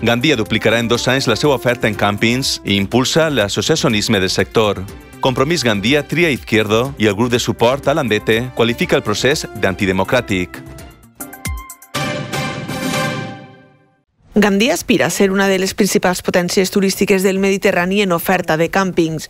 Gandia duplicarà en dos anys la seva oferta en càmpings i impulsa l'associacionisme del sector. Compromís Gandia tria Izquierdo i el grup de suport a l'Andete qualifica el procés d'antidemocràtic. Gandia aspira a ser una de les principals potències turístiques del Mediterrani en oferta de càmpings.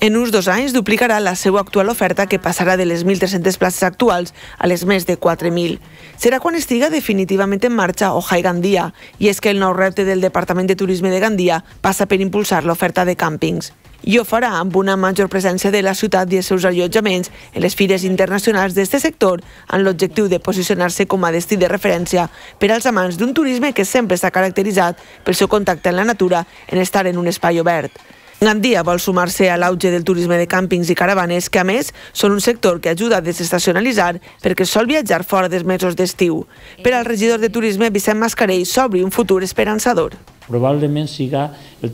En uns dos anys duplicarà la seva actual oferta que passarà de les 1.300 places actuals a les més de 4.000. Serà quan estiga definitivament en marxa Ojai Gandia i és que el nou repte del Departament de Turisme de Gandia passa per impulsar l'oferta de càmpings i ho farà amb una major presència de la ciutat i els seus allotjaments en les fires internacionals d'aquest sector amb l'objectiu de posicionar-se com a destí de referència per als amants d'un turisme que sempre s'ha caracteritzat pel seu contacte amb la natura en estar en un espai obert. Gandia vol sumar-se a l'auge del turisme de càmpings i caravanes, que a més són un sector que ajuda a desestacionalitzar perquè sol viatjar fora dels mesos d'estiu. Per al regidor de turisme, Vicent Mascarell, s'obri un futur esperançador. Probablement siga el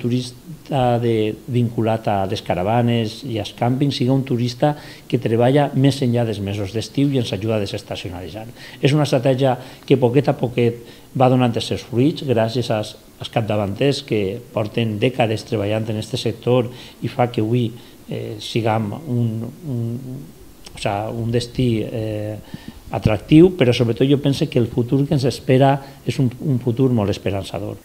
turista de, vinculat a les caravanes i als càmpings, siga un turista que treballa més enllà dels mesos d'estiu i ens ajuda a desestacionalitzar. És una estratègia que poquet a poquet va donant els seus fruits gràcies als, als capdavanters que porten dècades treballant en aquest sector i fa que avui eh, siguem un, un, o sea, un destí eh, atractiu, però sobretot jo penso que el futur que ens espera és un, un futur molt esperançador.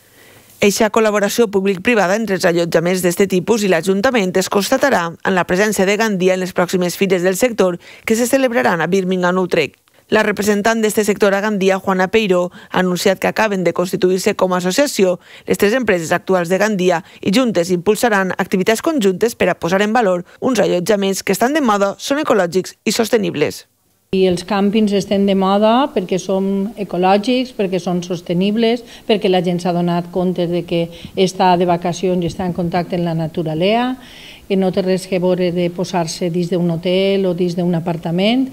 Eixa col·laboració públic-privada entre els allotjaments d'aquest tipus i l'Ajuntament es constatarà en la presència de Gandia en les pròximes fires del sector que se celebraran a Birmingham-Utrecht. La representant d'este sector a Gandia, Juana Peiró, ha anunciat que acaben de constituir-se com a associació les tres empreses actuals de Gandia i juntes impulsaran activitats conjuntes per a posar en valor uns allotjaments que estan de moda, són ecològics i sostenibles. I els càmpings estan de moda perquè són ecològics, perquè són sostenibles, perquè la gent s'ha donat compte de que està de vacacions i està en contacte amb la naturalea, que no té res que veure de posar-se dins d'un hotel o dins d'un apartament,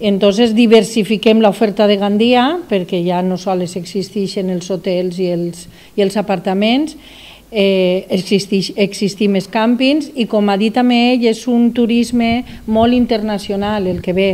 Entonces diversifiquem l'oferta de Gandia perquè ja no sols existeixen els hotels i els, i els apartaments, eh, existix, existim els càmpings i com ha dit també ell és un turisme molt internacional el que ve.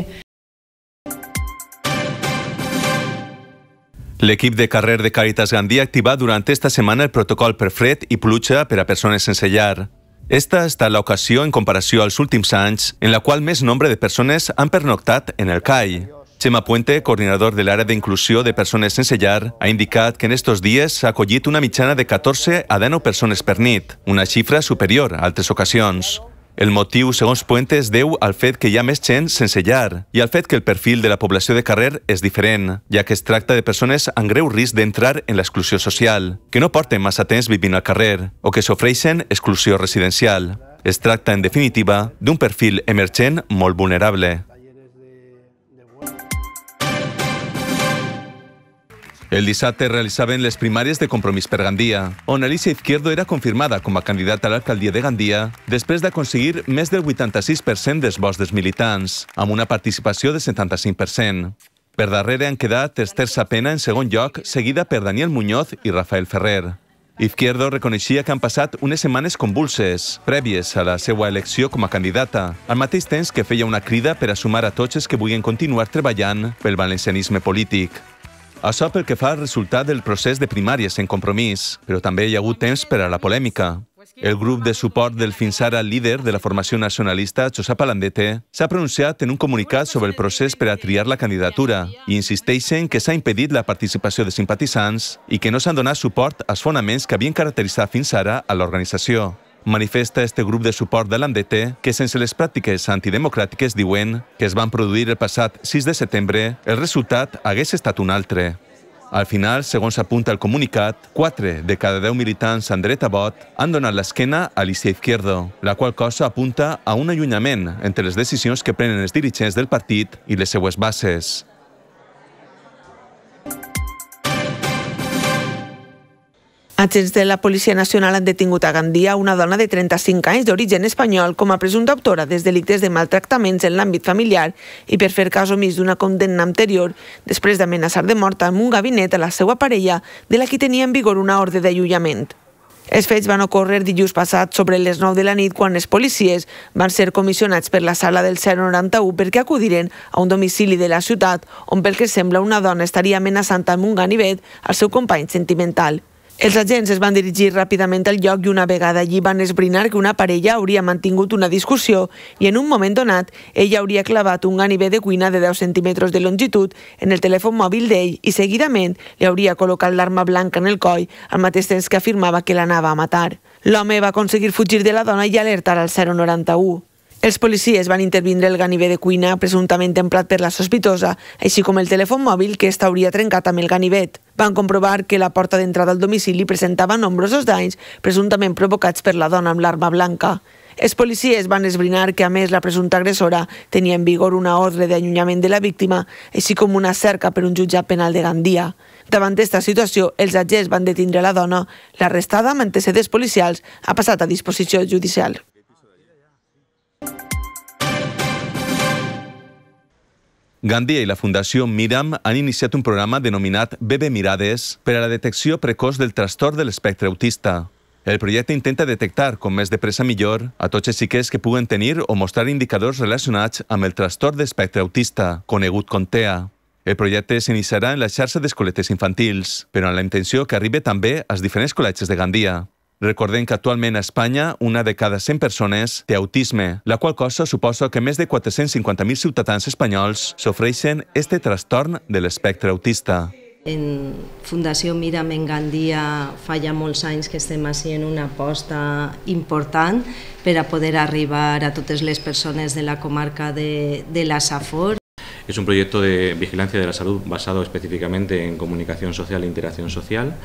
L'equip de carrer de Càritas Gandia ha activat durant esta setmana el protocol per fred i pluja per a persones sense llar. Esta ha estat l'ocasió en comparació als últims anys en la qual més nombre de persones han pernoctat en el CAI. Xema Puente, coordinador de l'àrea d'inclusió de persones sense llar, ha indicat que en estos dies s'ha acollit una mitjana de 14 a 19 persones per nit, una xifra superior a altres ocasions. El motiu, segons Puente, es deu al fet que hi ha més gent sense llar i al fet que el perfil de la població de carrer és diferent, ja que es tracta de persones amb greu risc d'entrar en l'exclusió social, que no porten massa temps vivint al carrer o que s'ofreixen exclusió residencial. Es tracta, en definitiva, d'un perfil emergent molt vulnerable. El dissabte realitzaven les primàries de Compromís per Gandia, on Alicia Izquierdo era confirmada com a candidata a l'alcaldia de Gandia després d'aconseguir més del 86% dels vots dels militants, amb una participació de 75%. Per darrere han quedat Esther Sapena en segon lloc, seguida per Daniel Muñoz i Rafael Ferrer. Izquierdo reconeixia que han passat unes setmanes convulses, prèvies a la seva elecció com a candidata, al mateix temps que feia una crida per a sumar a tots els que vulguin continuar treballant pel valencianisme polític. Això pel que fa al resultat del procés de primàries en compromís, però també hi ha hagut temps per a la polèmica. El grup de suport del fins ara líder de la formació nacionalista, Josep Alandete, s'ha pronunciat en un comunicat sobre el procés per a triar la candidatura i insisteixen que s'ha impedit la participació de simpatitzants i que no s'han donat suport als fonaments que havien caracteritzat fins ara a l'organització. Manifesta este grup de suport de l'Andete que sense les pràctiques antidemocràtiques diuen que es van produir el passat 6 de setembre, el resultat hagués estat un altre. Al final, segons apunta el comunicat, 4 de cada 10 militants en dret a vot han donat l'esquena a l'Icia Izquierdo, la qual cosa apunta a un allunyament entre les decisions que prenen els dirigents del partit i les seues bases. Agents de la Policia Nacional han detingut a Gandia una dona de 35 anys d'origen espanyol com a presumpta autora dels delictes de maltractaments en l'àmbit familiar i per fer cas omís d'una condemna anterior després d'amenaçar de mort amb un gabinet a la seva parella de la que tenia en vigor una ordre d'allunyament. Els fets van ocórrer dilluns passat sobre les 9 de la nit quan els policies van ser comissionats per la sala del 091 perquè acudiren a un domicili de la ciutat on pel que sembla una dona estaria amenaçant amb un ganivet al seu company sentimental. Els agents es van dirigir ràpidament al lloc i una vegada allí van esbrinar que una parella hauria mantingut una discussió i en un moment donat ella hauria clavat un ganivet de cuina de 10 centímetres de longitud en el telèfon mòbil d'ell i seguidament li hauria col·locat l'arma blanca en el coll al mateix temps que afirmava que l'anava a matar. L'home va aconseguir fugir de la dona i alertar al 091. Els policies van intervindre el ganivet de cuina presumptament emprat per la sospitosa, així com el telèfon mòbil que esta hauria trencat amb el ganivet. Van comprovar que la porta d'entrada al domicili presentava nombrosos danys presumptament provocats per la dona amb l'arma blanca. Els policies van esbrinar que, a més, la presumpta agressora tenia en vigor una ordre d'allunyament de la víctima, així com una cerca per un jutjat penal de Gandia. Davant d'esta situació, els agents van detindre la dona. L'arrestada, amb antecedents policials, ha passat a disposició judicial. Gandia i la Fundació Miram han iniciat un programa denominat Bebe Mirades per a la detecció precoç del trastorn de l'espectre autista. El projecte intenta detectar, com més de pressa millor, a tots els xiquets que puguen tenir o mostrar indicadors relacionats amb el trastorn d'espectre autista, conegut com TEA. El projecte s'iniciarà en la xarxa d'escoletes infantils, però amb la intenció que arribi també als diferents col·legis de Gandia. Recordem que actualment a Espanya una de cada 100 persones té autisme, la qual cosa suposa que més de 450.000 ciutadans espanyols sofreixen este trastorn de l'espectre autista. En Fundació Mira Mengandia fa ja molts anys que estem en una aposta important per a poder arribar a totes les persones de la comarca de, de la Safor. Es un proyecto de vigilancia de la salud basado específicamente en comunicación social e interacción social,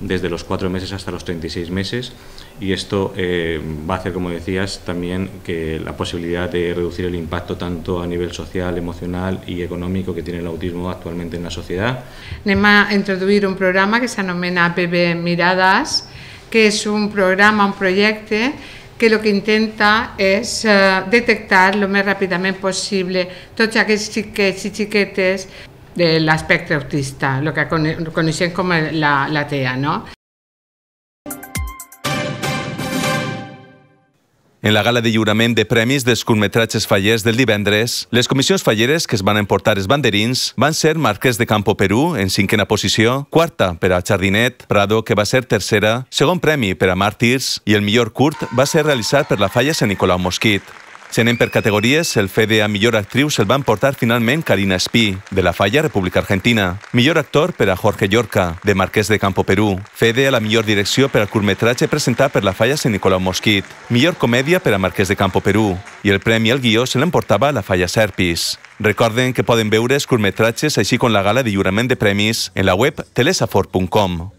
desde los cuatro meses hasta los 36 meses y esto eh, va a hacer, como decías, también que la posibilidad de reducir el impacto tanto a nivel social, emocional y económico que tiene el autismo actualmente en la sociedad. Anem a introduir un programa que s'anomena BB Mirades, que és un programa, un projecte que el que intenta és eh, detectar el més ràpidament possible tots aquests xiquets i xiquetes de l'aspecte autista, el que coneixem com la, la TEA, no? En la gala de lliurament de premis dels curtmetratges fallers del divendres, les comissions falleres que es van emportar els banderins van ser Marquès de Campo Perú, en cinquena posició, quarta per a Jardinet, Prado, que va ser tercera, segon premi per a Màrtirs, i el millor curt va ser realitzat per la falla Sant Nicolau Mosquit. Si anem per categories, el Fede a millor actriu se'l van portar finalment Karina Espí, de la Falla República Argentina. Millor actor per a Jorge Llorca, de Marquès de Campo Perú. Fede a la millor direcció per al curtmetratge presentat per la Falla Sant Nicolau Mosquit. Millor comèdia per a Marquès de Campo Perú. I el premi al guió se l'emportava la Falla Serpis. Recorden que poden veure els curtmetratges així com la gala de lliurament de premis en la web telesafor.com.